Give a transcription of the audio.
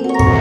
You